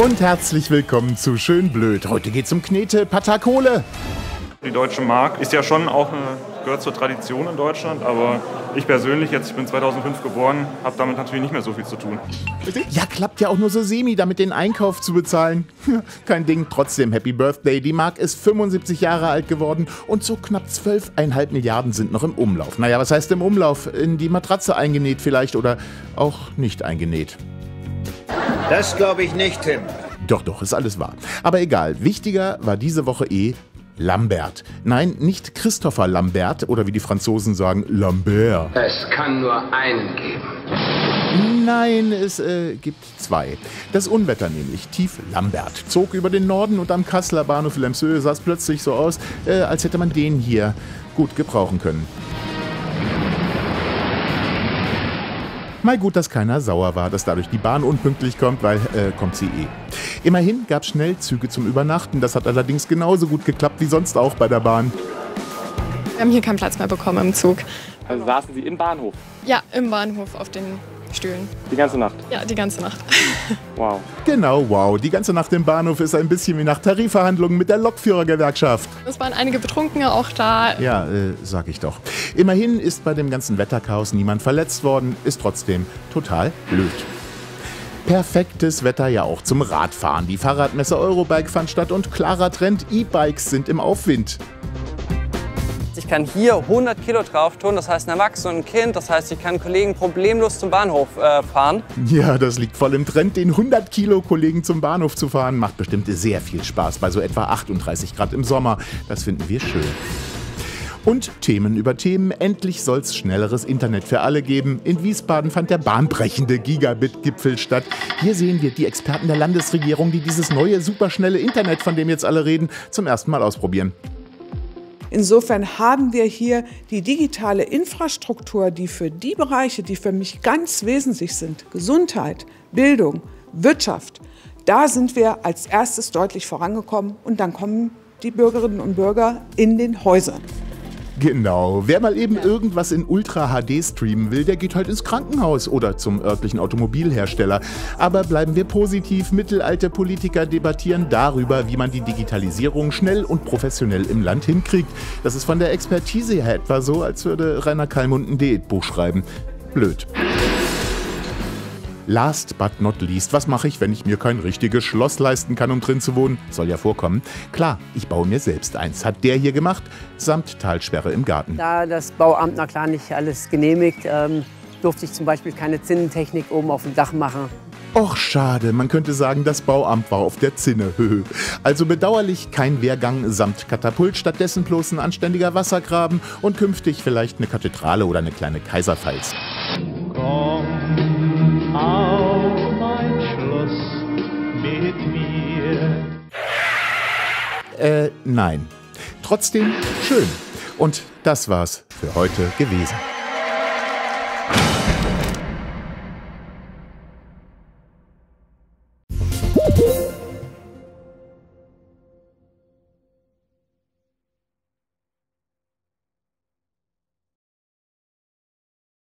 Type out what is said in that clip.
Und herzlich willkommen zu Schön Blöd. Heute geht's um Knete, Patakole. Die deutsche Mark ist ja schon auch eine, gehört zur Tradition in Deutschland, aber ich persönlich, jetzt ich bin 2005 geboren, habe damit natürlich nicht mehr so viel zu tun. Ja, klappt ja auch nur so semi, damit den Einkauf zu bezahlen. Kein Ding, trotzdem Happy Birthday. Die Mark ist 75 Jahre alt geworden und so knapp 12,5 Milliarden sind noch im Umlauf. Naja, was heißt im Umlauf? In die Matratze eingenäht vielleicht oder auch nicht eingenäht. Das glaube ich nicht, Tim. Doch, doch, ist alles wahr. Aber egal, wichtiger war diese Woche eh Lambert. Nein, nicht Christopher Lambert oder wie die Franzosen sagen, Lambert. Es kann nur einen geben. Nein, es äh, gibt zwei. Das Unwetter nämlich, Tief Lambert, zog über den Norden und am Kasseler Bahnhof Lemsö sah es plötzlich so aus, äh, als hätte man den hier gut gebrauchen können. Mal gut, dass keiner sauer war, dass dadurch die Bahn unpünktlich kommt, weil äh, kommt sie eh. Immerhin gab es Schnellzüge zum Übernachten. Das hat allerdings genauso gut geklappt wie sonst auch bei der Bahn. Wir haben hier keinen Platz mehr bekommen im Zug. Also saßen Sie im Bahnhof? Ja, im Bahnhof auf den Stühlen. Die ganze Nacht? Ja, die ganze Nacht. Wow. Genau, wow. Die ganze Nacht im Bahnhof ist ein bisschen wie nach Tarifverhandlungen mit der Lokführergewerkschaft. Es waren einige Betrunkene auch da. Ja, äh, sag ich doch. Immerhin ist bei dem ganzen Wetterchaos niemand verletzt worden, ist trotzdem total blöd. Perfektes Wetter ja auch zum Radfahren. Die Fahrradmesse Eurobike fand statt und klarer Trend, E-Bikes sind im Aufwind. Ich kann hier 100 Kilo drauf tun, das heißt ein Erwachsener und ein Kind, das heißt ich kann Kollegen problemlos zum Bahnhof äh, fahren. Ja, das liegt voll im Trend, den 100 Kilo Kollegen zum Bahnhof zu fahren. Macht bestimmt sehr viel Spaß bei so etwa 38 Grad im Sommer. Das finden wir schön. Und Themen über Themen. Endlich soll's schnelleres Internet für alle geben. In Wiesbaden fand der bahnbrechende Gigabit-Gipfel statt. Hier sehen wir die Experten der Landesregierung, die dieses neue superschnelle Internet, von dem jetzt alle reden, zum ersten Mal ausprobieren. Insofern haben wir hier die digitale Infrastruktur, die für die Bereiche, die für mich ganz wesentlich sind, Gesundheit, Bildung, Wirtschaft, da sind wir als erstes deutlich vorangekommen und dann kommen die Bürgerinnen und Bürger in den Häusern. Genau. Wer mal eben irgendwas in Ultra HD streamen will, der geht halt ins Krankenhaus oder zum örtlichen Automobilhersteller. Aber bleiben wir positiv. Mittelalte Politiker debattieren darüber, wie man die Digitalisierung schnell und professionell im Land hinkriegt. Das ist von der Expertise her etwa so, als würde Rainer Kallmund ein Diätbuch schreiben. Blöd. Last but not least, was mache ich, wenn ich mir kein richtiges Schloss leisten kann, um drin zu wohnen? Soll ja vorkommen. Klar, ich baue mir selbst eins. Hat der hier gemacht, samt Talsperre im Garten. Da das Bauamt na klar nicht alles genehmigt, ähm, durfte ich zum Beispiel keine Zinnentechnik oben auf dem Dach machen. Och, schade, man könnte sagen, das Bauamt war auf der Zinne. also bedauerlich kein Wehrgang samt Katapult, stattdessen bloß ein anständiger Wassergraben und künftig vielleicht eine Kathedrale oder eine kleine Kaiserpfalz. Äh, nein. Trotzdem schön. Und das war's für heute gewesen.